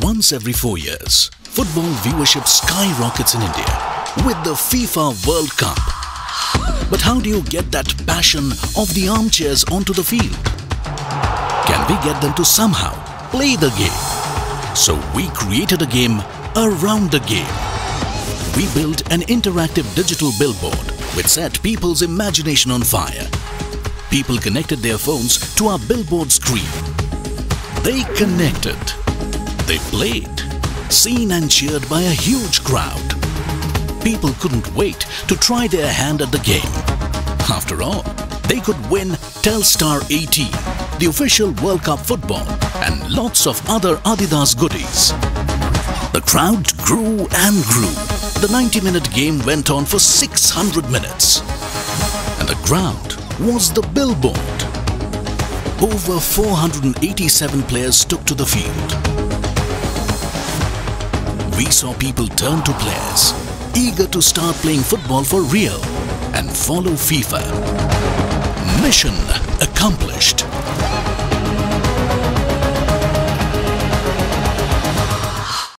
Once every four years, football viewership skyrockets in India with the FIFA World Cup. But how do you get that passion of the armchairs onto the field? Can we get them to somehow play the game? So we created a game around the game. We built an interactive digital billboard which set people's imagination on fire. People connected their phones to our billboard screen. They connected. They played. Seen and cheered by a huge crowd. People couldn't wait to try their hand at the game. After all, they could win Telstar 18, the official World Cup football, and lots of other Adidas goodies. The crowd grew and grew. The 90-minute game went on for 600 minutes. And the ground was the billboard. Over 487 players took to the field. We saw people turn to players, eager to start playing football for real and follow FIFA. Mission accomplished.